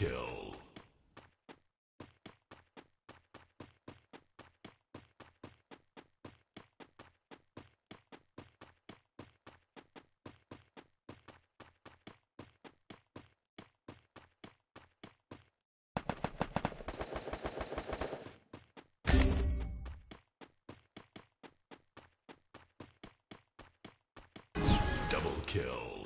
kill. Double kill.